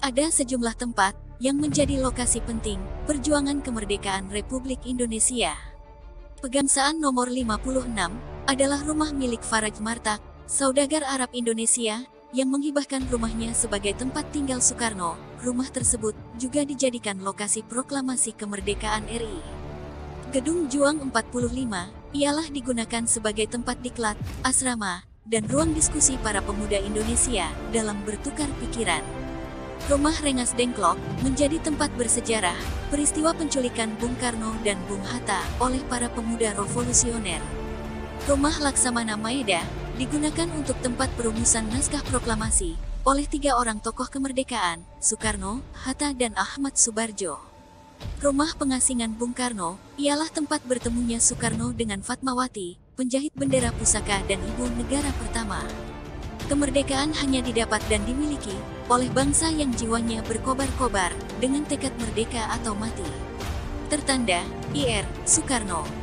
Ada sejumlah tempat yang menjadi lokasi penting perjuangan kemerdekaan Republik Indonesia. Pegangsaan nomor 56 adalah rumah milik Faraj Martak, saudagar Arab Indonesia, yang menghibahkan rumahnya sebagai tempat tinggal Soekarno. Rumah tersebut juga dijadikan lokasi proklamasi kemerdekaan RI. Gedung Juang 45 ialah digunakan sebagai tempat diklat, asrama, dan ruang diskusi para pemuda Indonesia dalam bertukar pikiran. Rumah Rengas Dengklok menjadi tempat bersejarah peristiwa penculikan Bung Karno dan Bung Hatta oleh para pemuda revolusioner. Rumah Laksamana Maeda digunakan untuk tempat perumusan naskah proklamasi oleh tiga orang tokoh kemerdekaan, Soekarno, Hatta, dan Ahmad Subarjo. Rumah pengasingan Bung Karno ialah tempat bertemunya Soekarno dengan Fatmawati, penjahit bendera pusaka dan ibu negara pertama. Kemerdekaan hanya didapat dan dimiliki oleh bangsa yang jiwanya berkobar-kobar dengan tekad merdeka atau mati. Tertanda, IR Soekarno